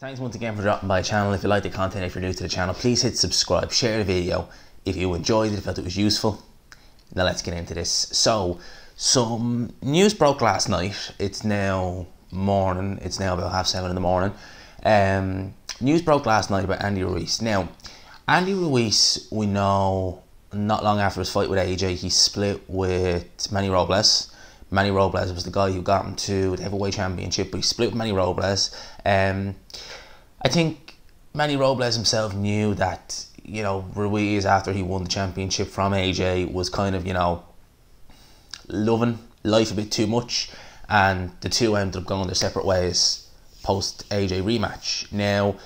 Thanks once again for dropping by the channel. If you like the content, if you're new to the channel, please hit subscribe, share the video if you enjoyed it, if felt it was useful. Now let's get into this. So, some news broke last night. It's now morning. It's now about half seven in the morning. Um, news broke last night about Andy Ruiz. Now, Andy Ruiz, we know not long after his fight with AJ, he split with Manny Robles. Manny Robles was the guy who got him to the heavyweight championship, but he split with Manny Robles. Um, I think Manny Robles himself knew that you know Ruiz after he won the championship from AJ was kind of you know loving life a bit too much, and the two ended up going their separate ways post AJ rematch. Now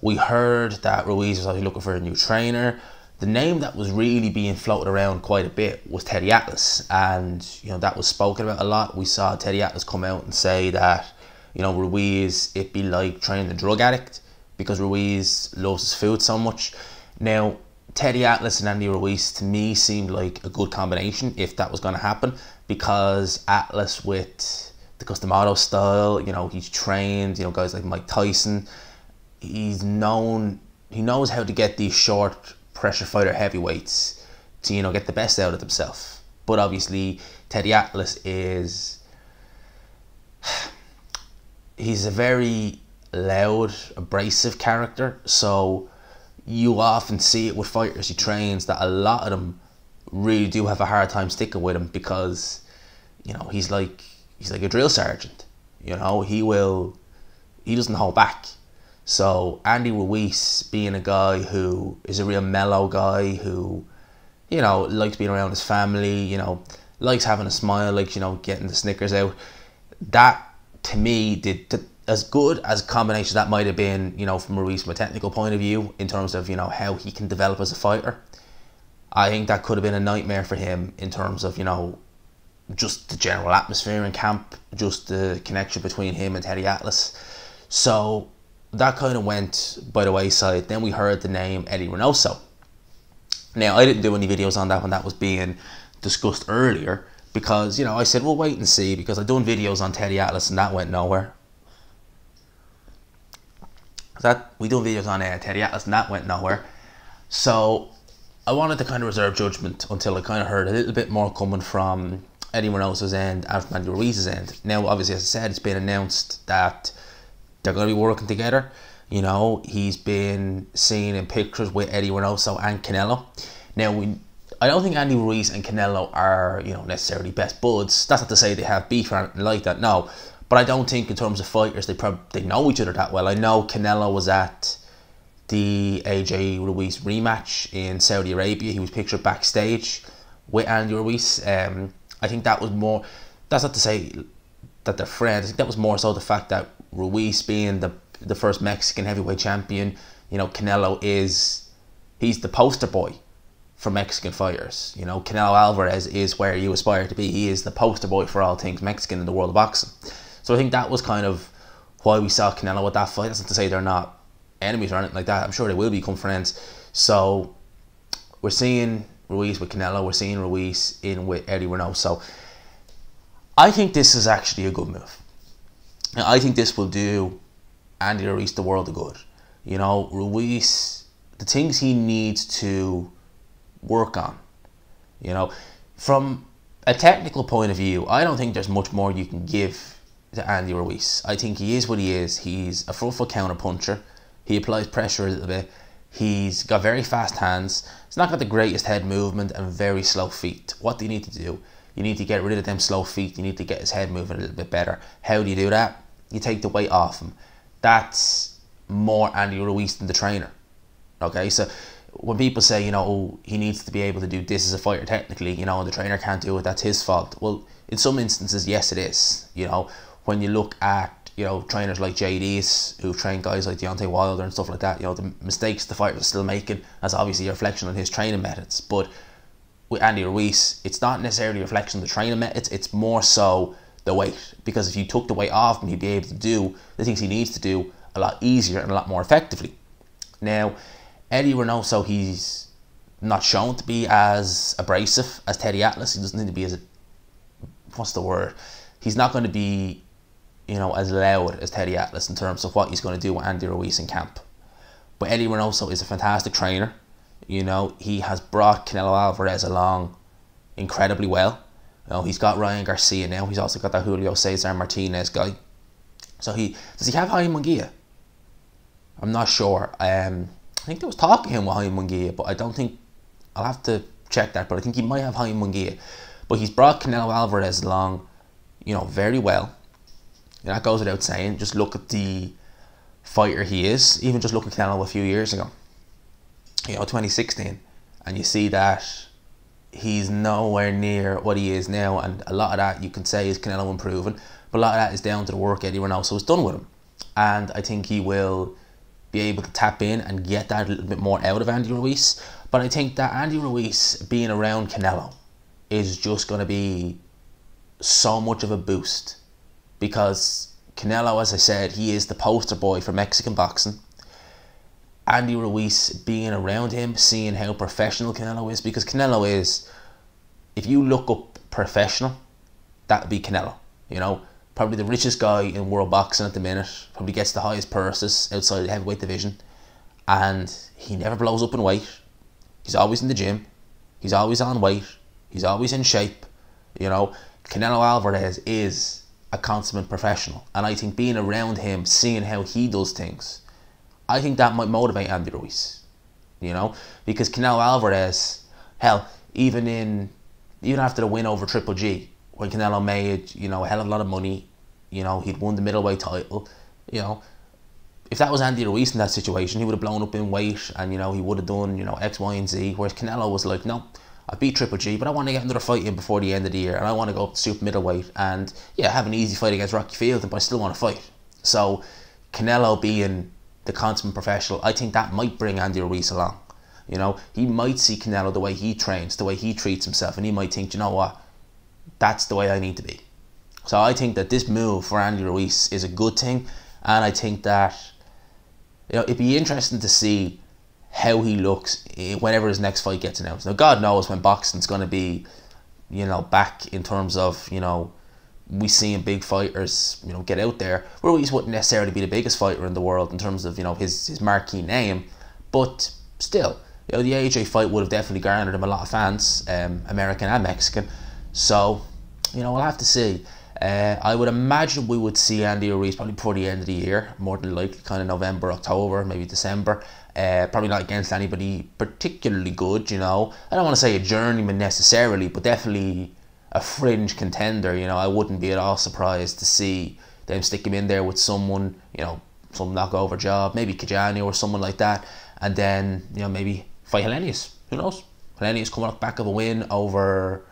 we heard that Ruiz was actually looking for a new trainer the name that was really being floated around quite a bit was Teddy Atlas, and you know that was spoken about a lot. We saw Teddy Atlas come out and say that you know Ruiz it be like training a drug addict because Ruiz loves his food so much. Now Teddy Atlas and Andy Ruiz to me seemed like a good combination if that was going to happen because Atlas with the Cus D'Amato style, you know he's trained, you know guys like Mike Tyson, he's known he knows how to get these short pressure fighter heavyweights to you know get the best out of themselves. But obviously, Teddy Atlas is he's a very loud, abrasive character. So you often see it with fighters he trains that a lot of them really do have a hard time sticking with him because you know he's like he's like a drill sergeant. You know he will he doesn't hold back. So Andy Ruiz being a guy who is a real mellow guy who, you know, likes being around his family, you know, likes having a smile, likes, you know, getting the Snickers out. That to me did to, as good as combination that might have been, you know, from Ruiz from a technical point of view, in terms of, you know, how he can develop as a fighter. I think that could have been a nightmare for him in terms of, you know, just the general atmosphere in camp, just the connection between him and Teddy Atlas. So that kind of went by the wayside. Then we heard the name Eddie Reynoso. Now, I didn't do any videos on that when that was being discussed earlier because, you know, I said, well, wait and see because I've done videos on Teddy Atlas and that went nowhere. That We done videos on uh, Teddy Atlas and that went nowhere. So I wanted to kind of reserve judgment until I kind of heard a little bit more coming from Eddie Reynoso's end and from Andy Ruiz's end. Now, obviously, as I said, it's been announced that they're going to be working together. You know, he's been seen in pictures with Eddie Reynoso and Canelo. Now, we, I don't think Andy Ruiz and Canelo are, you know, necessarily best buds. That's not to say they have beef or anything like that. No, but I don't think in terms of fighters they probably they know each other that well. I know Canelo was at the AJ Ruiz rematch in Saudi Arabia. He was pictured backstage with Andy Ruiz. Um, I think that was more. That's not to say that they're friends. I think that was more so the fact that Ruiz being the the first Mexican heavyweight champion, you know, Canelo is he's the poster boy for Mexican fighters. You know, Canelo Alvarez is where you aspire to be. He is the poster boy for all things Mexican in the world of boxing. So I think that was kind of why we saw Canelo with that fight. That's not to say they're not enemies or anything like that. I'm sure they will become friends. So we're seeing Ruiz with Canelo. We're seeing Ruiz in with Eddie Reynoso. So I think this is actually a good move. I think this will do Andy Ruiz the world of good. You know, Ruiz, the things he needs to work on. You know, from a technical point of view, I don't think there's much more you can give to Andy Ruiz. I think he is what he is. He's a front foot counter puncher. He applies pressure a little bit. He's got very fast hands. He's not got the greatest head movement and very slow feet. What do you need to do? You need to get rid of them slow feet. You need to get his head moving a little bit better. How do you do that? You take the weight off him. That's more Andy Ruiz than the trainer. Okay, so when people say, you know, oh, he needs to be able to do this as a fighter technically, you know, and the trainer can't do it, that's his fault. Well, in some instances, yes, it is. You know, when you look at, you know, trainers like Jay Deas who train guys like Deontay Wilder and stuff like that, you know, the mistakes the fighters are still making, that's obviously a reflection on his training methods. But with Andy Ruiz, it's not necessarily a reflection of the training methods, it's more so the weight. Because if you took the weight off him, he'd be able to do the things he needs to do a lot easier and a lot more effectively. Now, Eddie Reynoso, he's not shown to be as abrasive as Teddy Atlas. He doesn't need to be as, what's the word? He's not going to be you know, as loud as Teddy Atlas in terms of what he's going to do with Andy Ruiz in camp. But Eddie Reynoso is a fantastic trainer. You know, he has brought Canelo Alvarez along incredibly well. You know, he's got Ryan Garcia now. He's also got that Julio Cesar Martinez guy. So he does he have Jaime Munguia? I'm not sure. Um, I think there was talk of him with Jaime Munguia, but I don't think I'll have to check that. But I think he might have Jaime Munguia. But he's brought Canelo Alvarez along, you know, very well. And that goes without saying. Just look at the fighter he is. Even just look at Canelo a few years ago. You know, 2016. And you see that he's nowhere near what he is now. And a lot of that you can say is Canelo improving. But a lot of that is down to the work Eddie Reynoso has done with him. And I think he will be able to tap in and get that a little bit more out of Andy Ruiz. But I think that Andy Ruiz being around Canelo is just going to be so much of a boost because Canelo, as I said, he is the poster boy for Mexican boxing. Andy Ruiz being around him, seeing how professional Canelo is, because Canelo is, if you look up professional, that would be Canelo. You know, probably the richest guy in world boxing at the minute, probably gets the highest purses outside the heavyweight division, and he never blows up in weight. He's always in the gym, he's always on weight, he's always in shape. You know, Canelo Alvarez is a consummate professional, and I think being around him, seeing how he does things, I think that might motivate Andy Ruiz. You know, because Canelo Alvarez, hell, even in even after the win over Triple G, when Canelo made you know a hell of a lot of money, you know he'd won the middleweight title, you know. If that was Andy Ruiz in that situation, he would have blown up in weight and you know he would have done you know X, Y, and Z. Whereas Canelo was like, no, I beat Triple G, but I want to get another fight in before the end of the year, and I want to go up to super middleweight and yeah, have an easy fight against Rocky Field, but I still want to fight. So Canelo being the consummate professional, I think that might bring Andy Ruiz along. You know, he might see Canelo the way he trains, the way he treats himself, and he might think, you know what, that's the way I need to be. So I think that this move for Andy Ruiz is a good thing, and I think that you know it'd be interesting to see how he looks eh, whenever his next fight gets announced. Now, God knows when boxing's going to be, you know, back in terms of you know we seeing big fighters, you know, get out there. Ruiz wouldn't necessarily be the biggest fighter in the world in terms of you know his his marquee name, but still, you know, the AJ fight would have definitely garnered him a lot of fans, um, American and Mexican. So, you know, we'll have to see. Uh, I would imagine we would see Andy Ruiz probably before the end of the year, more than likely, kind of November, October, maybe December. Uh, probably not against anybody particularly good, you know. I don't want to say a journeyman necessarily, but definitely a fringe contender. You know, I wouldn't be at all surprised to see them stick him in there with someone, you know, some knockover job, maybe Kajani or someone like that, and then you know maybe fight Helenius. Who knows? Helenius coming up back of a win over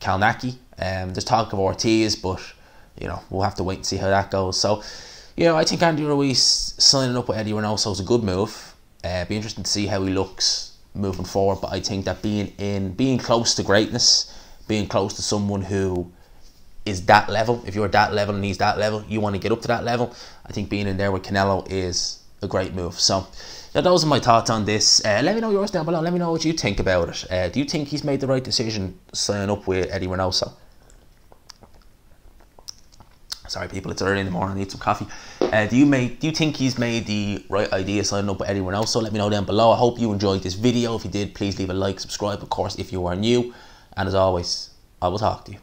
Kownacki. Um, there's talk of Ortiz, but you know we'll have to wait and see how that goes. So, you know, I think Andy Ruiz signing up with Eddie Reynoso is a good move. Uh, be interesting to see how he looks moving forward. But I think that being in, being close to greatness, being close to someone who is that level, if you're that level and he's that level, you want to get up to that level. I think being in there with Canelo is a great move. So. Now, those are my thoughts on this. Uh, let me know yours down below. Let me know what you think about it. Uh, do you think he's made the right decision signing up with Eddie Reynoso? Sorry, people, it's early in the morning. I need some coffee. Uh, do you make? Do you think he's made the right idea signing up with Eddie Reynoso? Let me know down below. I hope you enjoyed this video. If you did, please leave a like, subscribe, of course, if you are new. And as always, I will talk to you.